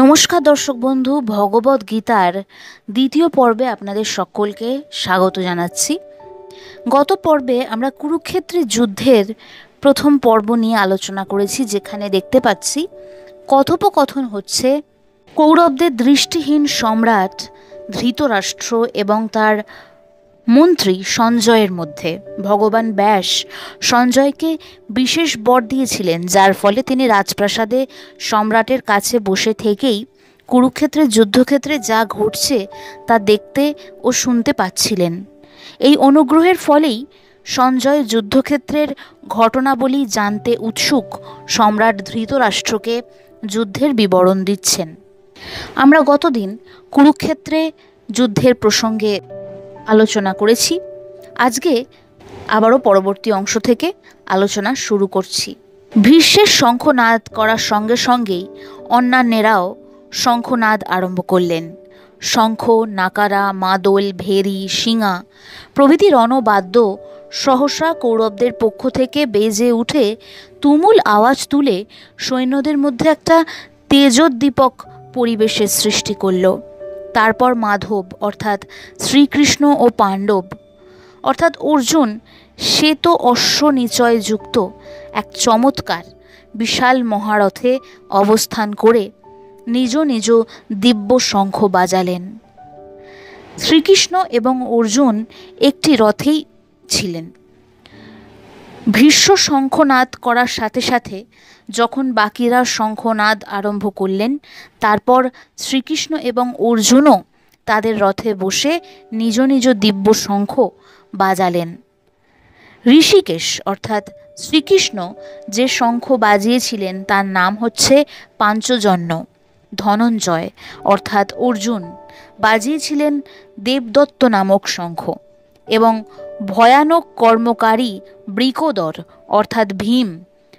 নমস্কার দর্শক বন্ধু, ভগবত গীতার দ্বিতীয় পর্বে আপনাদের সকলকে স্বাগত জানাচ্ছি। গত পর্বে আমরা কুরুক্ষেত্রের যুদ্ধের প্রথম পর্ব নিয়ে আলোচনা করেছি, যেখানে দেখতে পাচ্ছি কথোপকথন হচ্ছে কৌরবদের দৃষ্টিহীন সম্রাট ধৃতরাষ্ট্র এবং তার মন্ত্রী সঞ্জয়ের মধ্যে। ভগবান ব্যাস সঞ্জয়কে বিশেষ বর দিয়েছিলেন, যার ফলে তিনি রাজপ্রাসাদে সম্রাটের কাছে বসে থেকেই কুরুক্ষেত্রের যুদ্ধক্ষেত্রে যা ঘটছে তা দেখতে ও শুনতে পাচ্ছিলেন। এই অনুগ্রহের ফলেই সঞ্জয় যুদ্ধক্ষেত্রের ঘটনাবলী জানতে উৎসুক সম্রাট ধৃতরাষ্ট্রকে যুদ্ধের বিবরণ দিচ্ছেন। আমরা গতদিন কুরুক্ষেত্রে যুদ্ধের প্রসঙ্গে আলোচনা করেছি। আজকে আবারও পরবর্তী অংশ থেকে আলোচনা শুরু করছি। ভীষ্মের শঙ্খনাদ করার সঙ্গে সঙ্গেই অন্যান্যেরাও শঙ্খনাদ আরম্ভ করলেন। শঙ্খ, নাকারা, মাদল, ভেরি, শিঙা প্রভৃতি রণবাদ্য সহসা কৌরবদের পক্ষ থেকে বেজে উঠে তুমুল আওয়াজ তুলে সৈন্যদের মধ্যে একটা তেজোদ্দীপক পরিবেশের সৃষ্টি করল। তারপর মাধব, অর্থাৎ শ্রীকৃষ্ণ ও পাণ্ডব। অর্থাৎ অর্জুন, সে তো অশ্ব যুক্ত এক চমৎকার, বিশাল মহারথে অবস্থান করে নিজ নিজ দিব্য শঙ্খ বাজালেন। শ্রীকৃষ্ণ এবং অর্জুন একটি রথেই ছিলেন। ভীষ্ম শঙ্খনাদ করার সাথে সাথে যখন বাকিরা শঙ্খনাদ আরম্ভ করলেন, তারপর শ্রীকৃষ্ণ এবং অর্জুনও তাদের রথে বসে নিজ নিজ দিব্য শঙ্খ বাজালেন। ঋষিকেশ, অর্থাৎ শ্রীকৃষ্ণ যে শঙ্খ বাজিয়েছিলেন, তার নাম হচ্ছে পাঞ্চজন্য, ধনঞ্জয়, অর্থাৎ অর্জুন। বাজিয়েছিলেন দেবদত্ত নামক শঙ্খ এবং ভয়ানক কর্মকারী বৃকোদর, অর্থাৎ ভীম,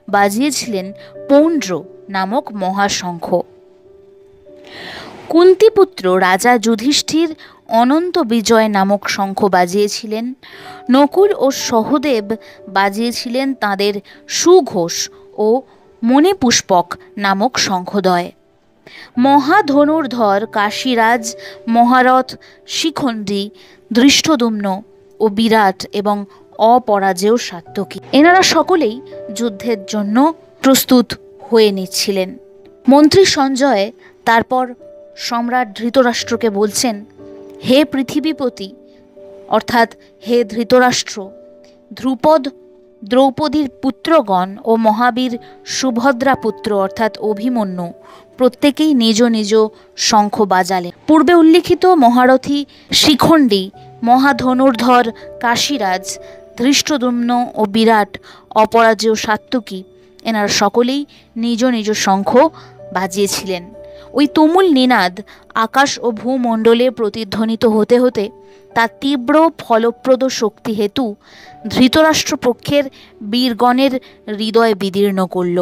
বাজিয়েছিলেন পৌণ্ড্র নামক মহাশঙ্খ কুন্তিপুত্র রাজা যুধিষ্ঠির অনন্ত বিজয় নামক শঙ্খ বাজিয়েছিলেন। নকুল ও সহদেব বাজিয়েছিলেন তাদের সুঘোষ ও মণিপুষ্পক নামক শঙ্খদয় মহাধনুর্ধর কাশীরাজ, মহারথ শিখণ্ডী দৃষ্টদুম্ন ও বিরাট এবং অপরাজেয় সাত্যকী এনারা সকলেই যুদ্ধের জন্য প্রস্তুত হয়ে নিচ্ছিলেন। মন্ত্রী সঞ্জয় তারপর সম্রাট ধৃতরাষ্ট্রকে বলছেন, হে পৃথিবীপতি, অর্থাৎ হে ধৃতরাষ্ট্র, ধ্রুপদ দ্রৌপদীর পুত্রগণ ও মহাবীর সুভদ্রা পুত্র অর্থাৎ অভিমন্যু প্রত্যেকেই নিজ নিজ শঙ্খ বাজালেন পূর্বে উল্লিখিত মহারথী শিখণ্ডী, মহাধনুর্ধর কাশীরাজ, ধৃষ্টদুম্ন ও বিরাট অপরাজেয় সাত্তকী এনারা সকলেই নিজ নিজ শঙ্খ বাজিয়েছিলেন। ওই তুমুল নিনাদ আকাশ ও ভূমণ্ডলে প্রতিধ্বনিত হতে হতে তার তীব্র ফলপ্রদ শক্তি হেতু ধৃতরাষ্ট্রপক্ষের বীরগণের হৃদয় বিদীর্ণ করল।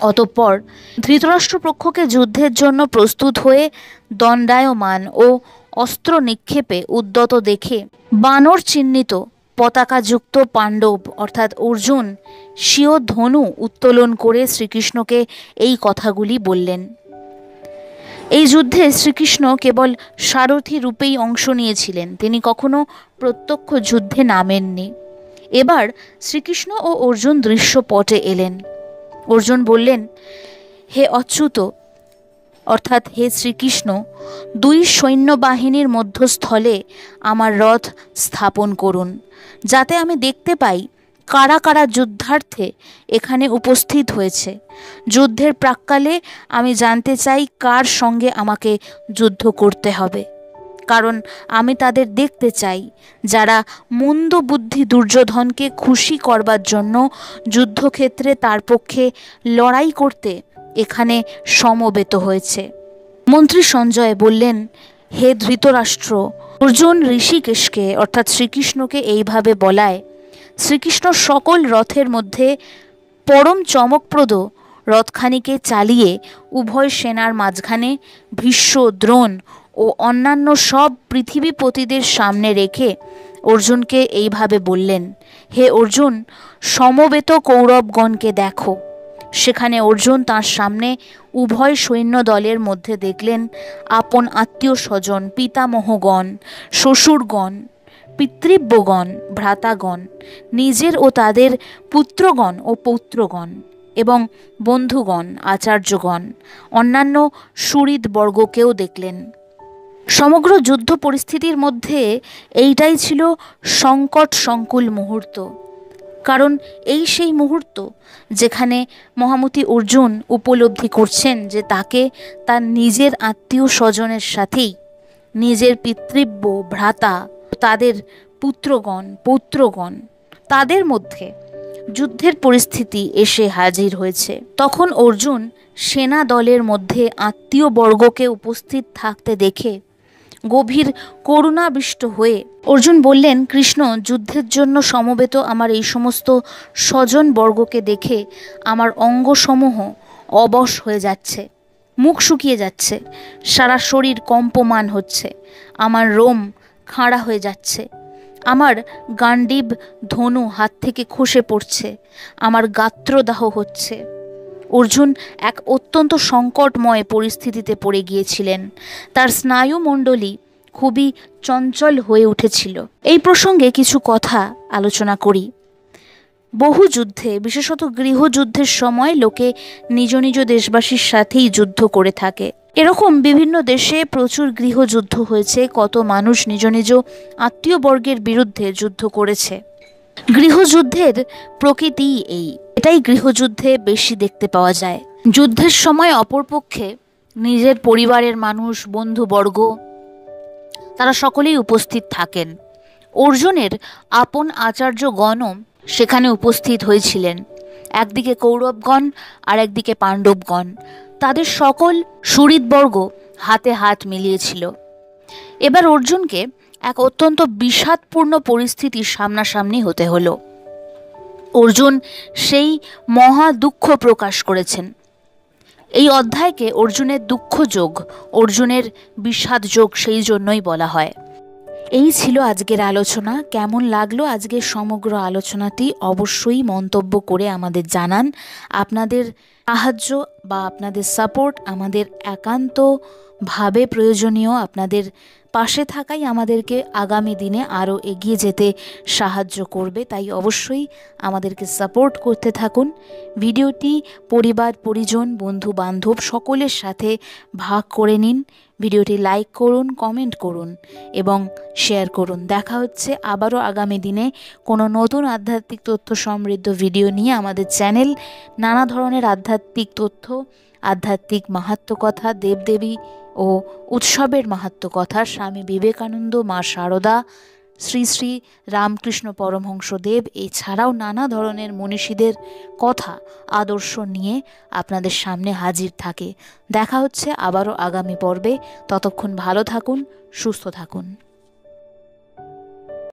অতঃপর ধৃতরাষ্ট্রপক্ষকে যুদ্ধের জন্য প্রস্তুত হয়ে দণ্ডায়মান ও অস্ত্র নিক্ষেপে উদ্যত দেখে বানর চিহ্নিত পতাকাযুক্ত পাণ্ডব অর্থাৎ অর্জুন স্বীয় ধনু উত্তোলন করে শ্রীকৃষ্ণকে এই কথাগুলি বললেন। এই যুদ্ধে শ্রীকৃষ্ণ কেবল সারথী রূপেই অংশ নিয়েছিলেন। তিনি কখনো প্রত্যক্ষ যুদ্ধে নামেননি। এবার শ্রীকৃষ্ণ ও অর্জুন দৃশ্যপটে এলেন। অর্জুন বললেন, হে অচ্যুত, অর্থাৎ হে শ্রীকৃষ্ণ, দুই সৈন্যবাহিনীর মধ্যস্থলে আমার রথ স্থাপন করুন, যাতে আমি দেখতে পাই কারা কারা যুদ্ধার্থে এখানে উপস্থিত হয়েছে? যুদ্ধের প্রাককালে আমি জানতে চাই কার সঙ্গে আমাকে যুদ্ধ করতে হবে। কারণ আমি তাদের দেখতে চাই, যারা মন্দ বুদ্ধি দুর্যোধনকে খুশি করবার জন্য যুদ্ধক্ষেত্রে তার পক্ষে লড়াই করতে এখানে সমবেত হয়েছে। মন্ত্রী সঞ্জয় বললেন, হে ধৃতরাষ্ট্র, অর্জুন ঋষিকেশকে, অর্থাৎ শ্রীকৃষ্ণকে এইভাবে বলায় শ্রীকৃষ্ণ সকল রথের মধ্যে পরম চমকপ্রদ রথখানিকে চালিয়ে উভয় সেনার মাঝখানে ভীষ্ম, দ্রোণ ও অন্যান্য সব পৃথিবীপতিদের সামনে রেখে অর্জুনকে এইভাবে বললেন, হে অর্জুন, সমবেত কৌরবগণকে দেখো। সেখানে অর্জুন তার সামনে উভয় সৈন্য দলের মধ্যে দেখলেন আপন আত্মীয় স্বজন, পিতামহগণ, শ্বশুরগণ পিতৃব্যগণ, ভ্রাতাগণ, নিজের ও তাদের পুত্রগণ ও পৌত্রগণ এবং বন্ধুগণ, আচার্যগণ, অন্যান্য সুহৃদবর্গকেও দেখলেন। সমগ্র যুদ্ধ পরিস্থিতির মধ্যে এইটাই ছিল সংকট সংকুল মুহূর্ত। কারণ এই সেই মুহূর্ত যেখানে মহামতি অর্জুন উপলব্ধি করছেন যে তাকে তার নিজের আত্মীয় স্বজনের সাথেই নিজের পিতৃব্য, ভ্রাতা তাদের পুত্রগণ, পৌত্রগণ, তাদের মধ্যে যুদ্ধের পরিস্থিতি এসে হাজির হয়েছে। তখন অর্জুন সেনা দলের মধ্যে আত্মীয় বর্গকে উপস্থিত থাকতে দেখে গভীর করুণাবিষ্ট হয়ে অর্জুন বললেন, কৃষ্ণ, যুদ্ধের জন্য সমবেত আমার এই সমস্ত স্বজন বর্গকে দেখে আমার অঙ্গসমূহ অবশ হয়ে যাচ্ছে, মুখ শুকিয়ে যাচ্ছে, সারা শরীর কম্পমান হচ্ছে, আমার রোম খাঁড়া হয়ে যাচ্ছে। আমার গান্ডিব ধনু হাত থেকে খসে পড়ছে। আমার গাত্রদাহ হচ্ছে। অর্জুন এক অত্যন্ত সংকটময় পরিস্থিতিতে পড়ে গিয়েছিলেন। তার স্নায়ুমণ্ডলী খুবই চঞ্চল হয়ে উঠেছিল। এই প্রসঙ্গে কিছু কথা আলোচনা করি। বহু যুদ্ধে, বিশেষত গৃহযুদ্ধের সময়, লোকে নিজ নিজ দেশবাসীর সাথেই যুদ্ধ করে থাকে। এরকম বিভিন্ন দেশে প্রচুর গৃহযুদ্ধ হয়েছে। কত মানুষ নিজ নিজ আত্মীয়বর্গের বিরুদ্ধে যুদ্ধ করেছে। গৃহযুদ্ধের প্রকৃতি এই। এটাই গৃহযুদ্ধে বেশি দেখতে পাওয়া যায়। যুদ্ধের সময় অপরপক্ষে নিজের পরিবারের মানুষ, বন্ধুবর্গ, তারা সকলেই উপস্থিত থাকেন। অর্জুনের আপন আচার্যগণও সেখানে উপস্থিত হয়েছিলেন। একদিকে কৌরবগণ আর একদিকে পাণ্ডবগণ। তাদের সকল সুহৃদবর্গ হাতে হাত মিলিয়েছিল। এবার অর্জুনকে এক অত্যন্ত বিষাদপূর্ণ পরিস্থিতির সামনাসামনি হতে হলো। অর্জুন সেই মহা দুঃখ প্রকাশ করেছেন। এই অধ্যায়কে অর্জুনের দুঃখ যোগ অর্জুনের বিষাদ যোগ সেই জন্যই বলা হয়। এই ছিল আজকের আলোচনা। কেমন লাগল আজকের সমগ্র আলোচনাটি অবশ্যই মন্তব্য করে আমাদের জানান। আপনাদের সাহায্য বা আপনাদের সাপোর্ট আমাদের একান্তভাবে প্রয়োজনীয়। আপনাদের পাশে থাকাই আমাদেরকে আগামী দিনে আরও এগিয়ে যেতে সাহায্য করবে। তাই অবশ্যই আমাদেরকে সাপোর্ট করতে থাকুন। ভিডিওটি পরিবার, পরিজন বন্ধু বান্ধব সকলের সাথে ভাগ করে নিন। ভিডিওটি লাইক করুন, কমেন্ট করুন এবং শেয়ার করুন। দেখা হচ্ছে আবারও আগামী দিনে কোনো নতুন আধ্যাত্মিক তথ্য সমৃদ্ধ ভিডিও নিয়ে আমাদের চ্যানেল নানা ধরনের আধ্যাত্মিক তথ্য, আধ্যাত্মিক মাহাত্ম কথা দেবদেবী ও উৎসবের মাহাত্ম কথা স্বামী বিবেকানন্দ, মা শারদা শ্রী শ্রী রামকৃষ্ণ পরমহংসদেব এছাড়াও নানা ধরনের মনীষীদের কথা, আদর্শ নিয়ে আপনাদের সামনে হাজির থাকে। দেখা হচ্ছে আবারও আগামী পর্বে। ততক্ষণ ভালো থাকুন, সুস্থ থাকুন।